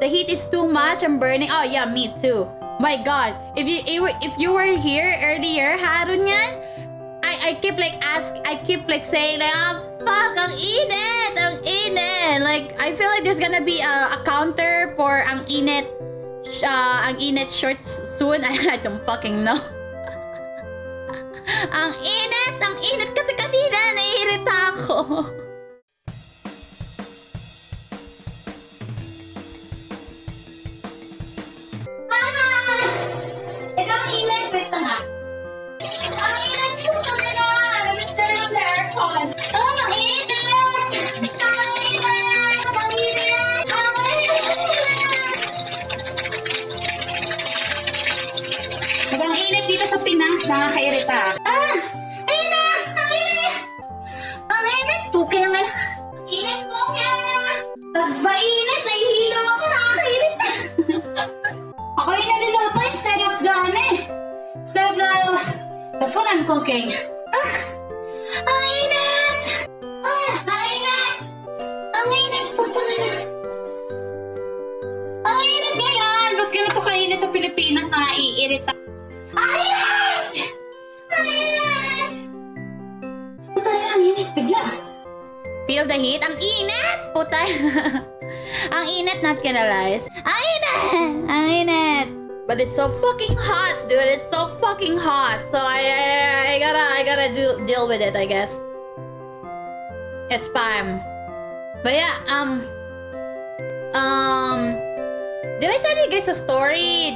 The heat is too much. I'm burning. Oh yeah, me too. My God, if you if you were here earlier, Harun yan, I I keep like ask, I keep like saying like, oh, fuck, ang init, ang init. Like I feel like there's gonna be a, a counter for ang init, uh, ang init shorts soon. I, I don't fucking know. ang init, ang init kasi kanina naiirita ako. Ang init dito sa Pinas, nakakairita. Ah! Ayun na! Ang init! Ang init! Puki naman. Ang init po kaya. Pag mainit, nahihilo ako. Nakakainit. Ako yung naliloko instead of ano eh, instead the, the food I'm cooking. Ah! Ang init! Ah! Ang init! Ang init po talaga. Ang init ngayon! Ba't ganito kainit sa Pilipinas na naiirita? Ang init! Ang init! Puta ang init, bigla. Feel the heat? Ang init! Puta. ang init, not gonna lie. Ang init! Ang init! But it's so fucking hot, dude. It's so fucking hot. So I, I, I gotta, I gotta do, deal with it, I guess. It's fine. But yeah, um, um, did I tell you guys a story